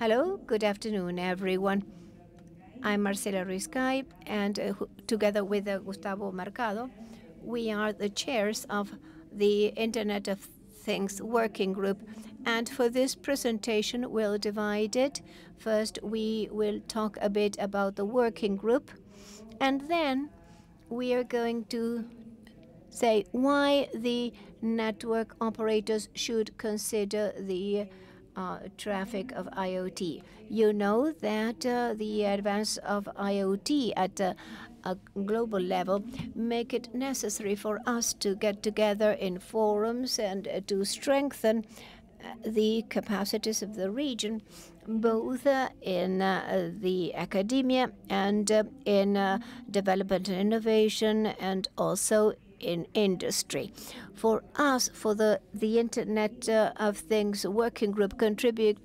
Hello, good afternoon, everyone. I'm Marcela Ruiz-Gay, and uh, together with uh, Gustavo Mercado, we are the chairs of the Internet of Things Working Group. And for this presentation, we'll divide it. First, we will talk a bit about the working group, and then we are going to say why the network operators should consider the uh, traffic of IoT. You know that uh, the advance of IoT at uh, a global level make it necessary for us to get together in forums and uh, to strengthen uh, the capacities of the region, both uh, in the academia and in development and innovation, and also in industry. For us, for the, the Internet uh, of Things Working Group contributing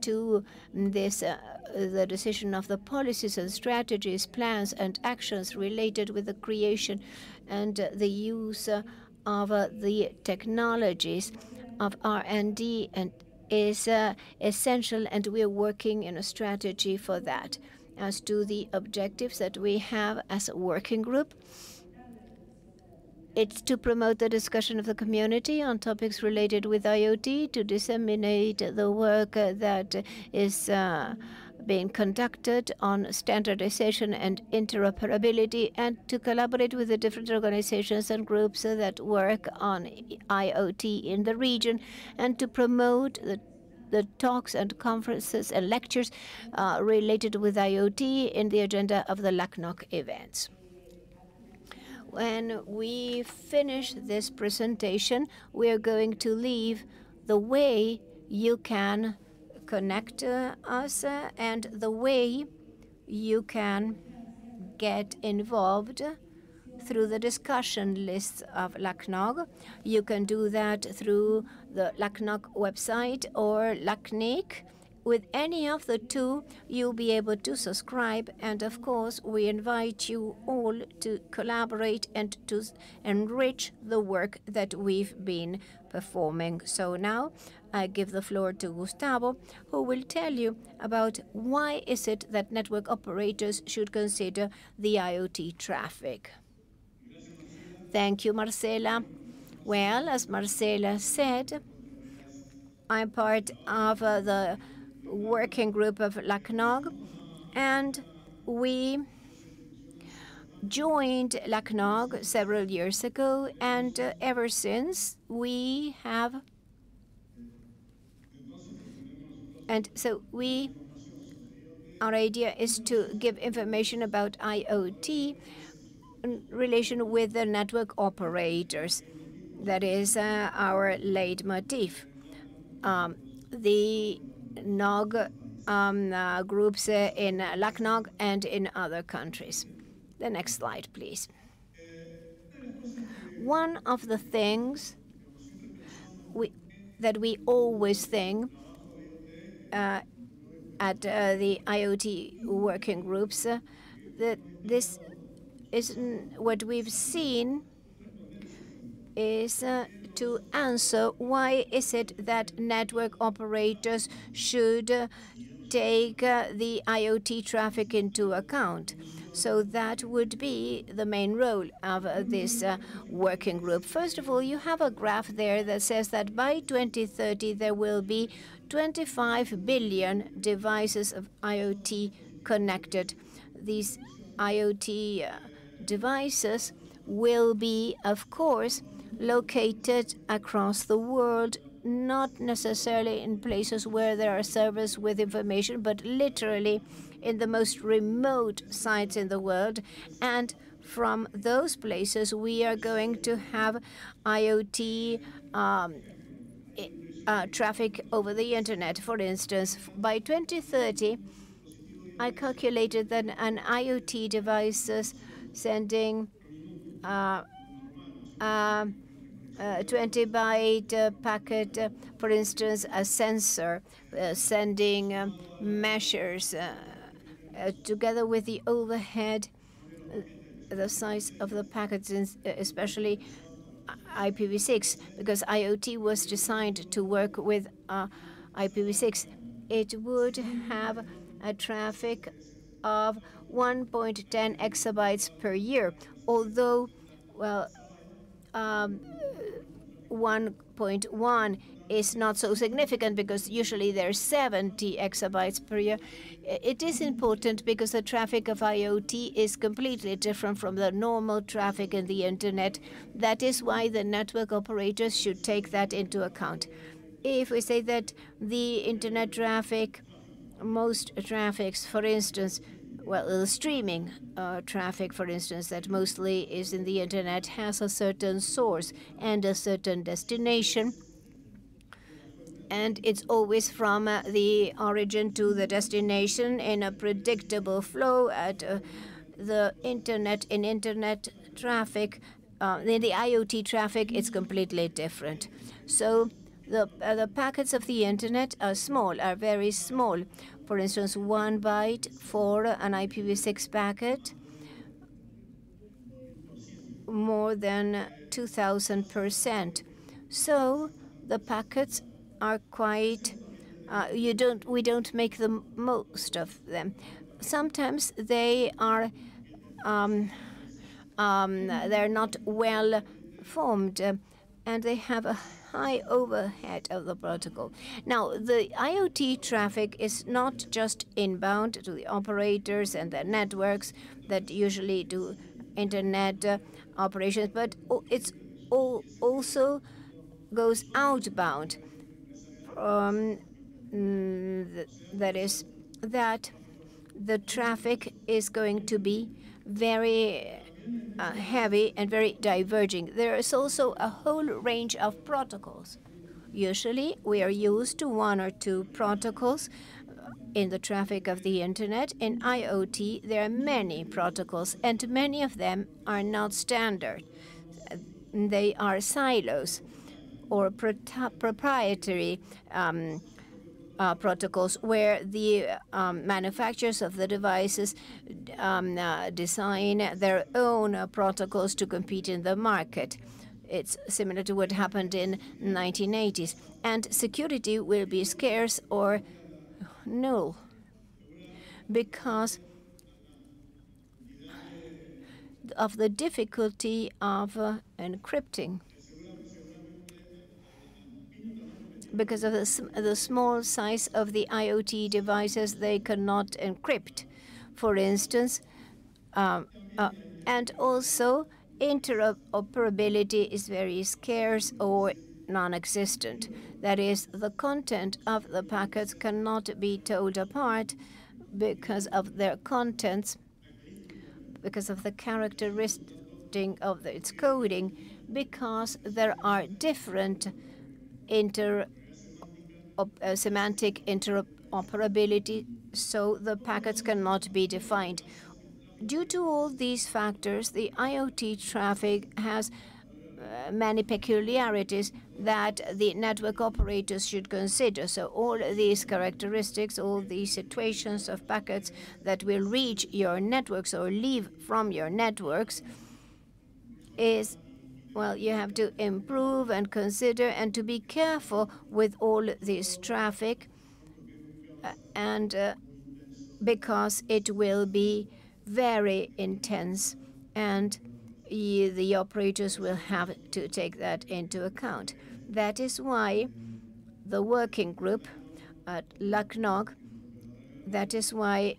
to this, uh, the decision of the policies and strategies, plans and actions related with the creation and uh, the use uh, of uh, the technologies of R&D and is uh, essential, and we're working in a strategy for that. As to the objectives that we have as a working group, it's to promote the discussion of the community on topics related with IoT, to disseminate the work that is uh, being conducted on standardization and interoperability, and to collaborate with the different organizations and groups that work on IoT in the region, and to promote the the talks and conferences and lectures uh, related with IoT in the agenda of the LACNOG events. When we finish this presentation, we are going to leave the way you can connect uh, us uh, and the way you can get involved through the discussion lists of LACNOG. You can do that through the LACNOG website or LACNIC. With any of the two, you'll be able to subscribe. And of course, we invite you all to collaborate and to enrich the work that we've been performing. So now I give the floor to Gustavo, who will tell you about why is it that network operators should consider the IoT traffic. Thank you, Marcela. Well, as Marcela said, I'm part of uh, the working group of LACNOG, and we joined LACNOG several years ago, and uh, ever since we have. And so we, our idea is to give information about IoT in relation with the network operators. That is uh, our leitmotif. Um, the NOG um, uh, groups uh, in LACNOG and in other countries. The next slide, please. One of the things we, that we always think uh, at uh, the IoT working groups uh, that this is what we've seen is to answer why is it that network operators should take uh, the IoT traffic into account. So that would be the main role of uh, this uh, working group. First of all, you have a graph there that says that by 2030 there will be 25 billion devices of IoT connected. These IoT devices will be, of course, located across the world, not necessarily in places where there are servers with information, but literally in the most remote sites in the world. And from those places, we are going to have IoT um, uh, traffic over the internet. For instance, by 2030, I calculated that an IoT devices sending uh, uh, uh, 20 byte uh, packet, uh, for instance, a sensor uh, sending um, measures together with the overhead, the size of the packets, especially IPv6, because IoT was designed to work with IPv6. it would have a traffic of 1.10 exabytes per year, although, well, um, 1.1 is not so significant because usually there's 70 exabytes per year. It is important because the traffic of IoT is completely different from the normal traffic in the internet. That is why the network operators should take that into account. If we say that the internet traffic, most traffics, for instance, well, the streaming uh, traffic, for instance, that mostly is in the internet, has a certain source and a certain destination. And it's always from uh, the origin to the destination in a predictable flow at uh, the internet in internet traffic uh, in the IoT traffic it's completely different. So the uh, the packets of the internet are small are very small for instance one byte for an IPv6 packet more than 2000 percent so the packets are quite uh, you don't we don't make the most of them. Sometimes they are um, um, they're not well formed uh, and they have a high overhead of the protocol. Now the IoT traffic is not just inbound to the operators and the networks that usually do internet uh, operations, but it's also goes outbound um, th that is that the traffic is going to be very uh, heavy and very diverging. There is also a whole range of protocols. Usually, we are used to one or two protocols uh, in the traffic of the internet. In IoT, there are many protocols, and many of them are not standard. They are silos or proprietary um, uh, protocols where the um, manufacturers of the devices um, uh, design their own uh, protocols to compete in the market. It's similar to what happened in 1980s. And security will be scarce or null because of the difficulty of uh, encrypting. Because of the, the small size of the IoT devices, they cannot encrypt, for instance. Um, uh, and also, interoperability is very scarce or non-existent. That is, the content of the packets cannot be told apart because of their contents, because of the characteristic of its coding, because there are different inter uh, semantic interoperability, so the packets cannot be defined. Due to all these factors, the IoT traffic has uh, many peculiarities that the network operators should consider. So all these characteristics, all these situations of packets that will reach your networks or leave from your networks is well, you have to improve and consider and to be careful with all this traffic, uh, and uh, because it will be very intense, and the operators will have to take that into account. That is why the working group at LACNOG, that is why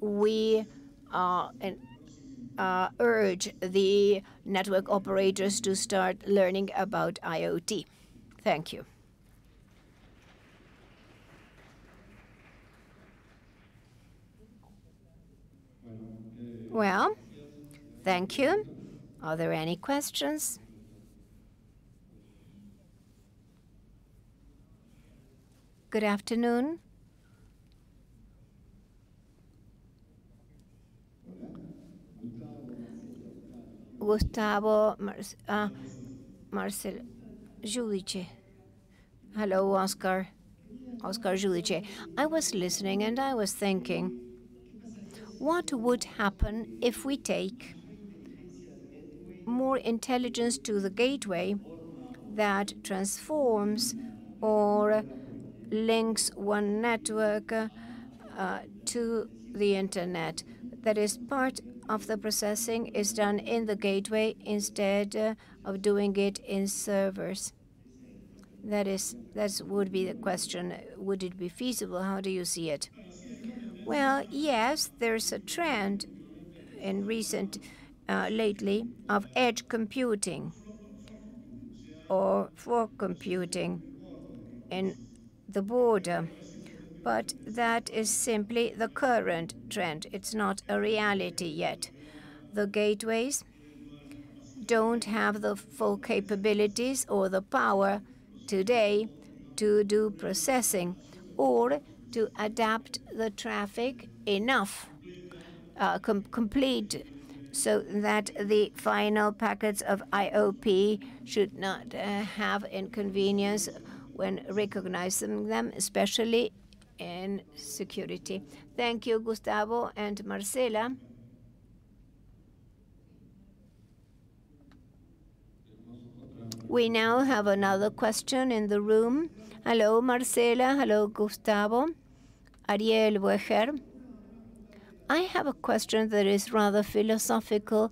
we are uh, urge the network operators to start learning about IoT. Thank you. Well, thank you. Are there any questions? Good afternoon. Gustavo uh, Marcel Judice. Hello, Oscar. Oscar Judice. I was listening and I was thinking, what would happen if we take more intelligence to the gateway that transforms or links one network uh, to the internet. That is part of the processing is done in the gateway instead uh, of doing it in servers. That is, that would be the question. Would it be feasible? How do you see it? Well, yes, there's a trend in recent, uh, lately, of edge computing or fog computing in the border. But that is simply the current trend. It's not a reality yet. The gateways don't have the full capabilities or the power today to do processing or to adapt the traffic enough, uh, com complete, so that the final packets of IoT should not uh, have inconvenience when recognizing them, especially in security. Thank you, Gustavo and Marcela. We now have another question in the room. Hello, Marcela. Hello, Gustavo. Ariel Weger. I have a question that is rather philosophical.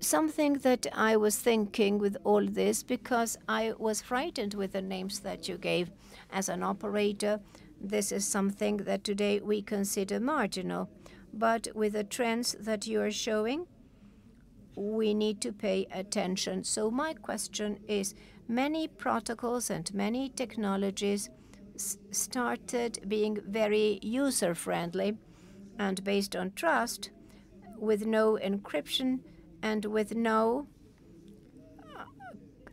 Something that I was thinking with all this because I was frightened with the names that you gave as an operator. This is something that today we consider marginal. But with the trends that you are showing, we need to pay attention. So my question is, many protocols and many technologies started being very user-friendly and based on trust with no encryption and with no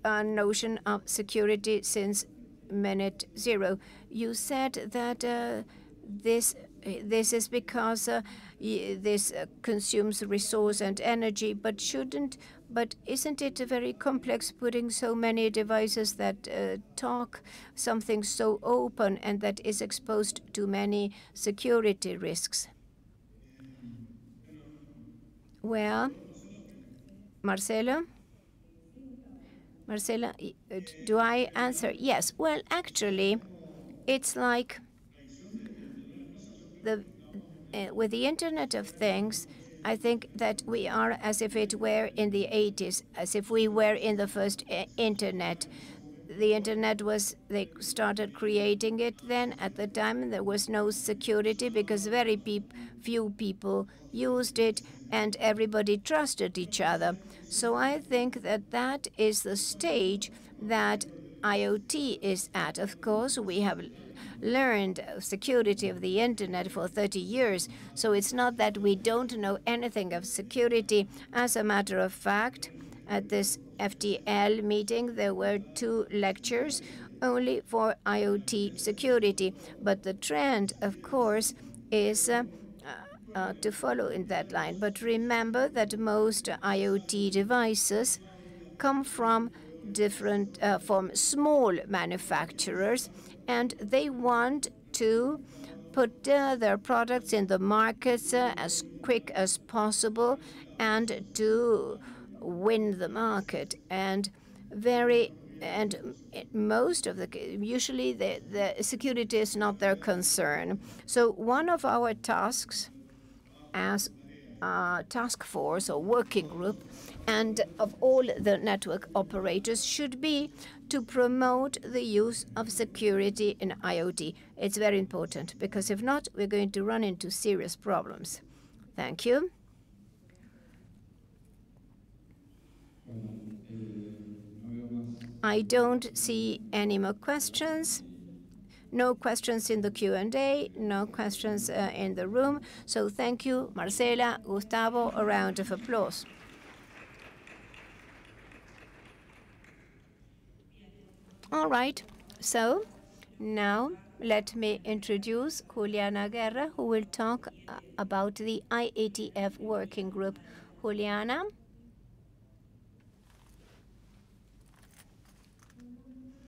uh, notion of security since minute zero. You said that uh, this this is because uh, this uh, consumes resource and energy, but shouldn't, but isn't it very complex putting so many devices that uh, talk something so open and that is exposed to many security risks? Well, Marcelo? Marcela, uh, do I answer? Yes. Well, actually, it's like the uh, with the Internet of Things, I think that we are as if it were in the 80s, as if we were in the first uh, Internet. The Internet was, they started creating it then. At the time, there was no security because very few people used it and everybody trusted each other. So I think that that is the stage that IoT is at. Of course, we have learned security of the internet for 30 years, so it's not that we don't know anything of security. As a matter of fact, at this FTL meeting, there were two lectures only for IoT security. But the trend, of course, is uh, uh, to follow in that line. But remember that most IoT devices come from different uh, from small manufacturers and they want to put uh, their products in the markets uh, as quick as possible and to win the market. And very and most of the usually the, the security is not their concern. So one of our tasks as a task force or working group and of all the network operators should be to promote the use of security in IoT. It's very important because if not, we're going to run into serious problems. Thank you. I don't see any more questions. No questions in the Q&A, no questions uh, in the room. So thank you, Marcela, Gustavo, a round of applause. All right, so now let me introduce Juliana Guerra, who will talk uh, about the IETF working group. Juliana.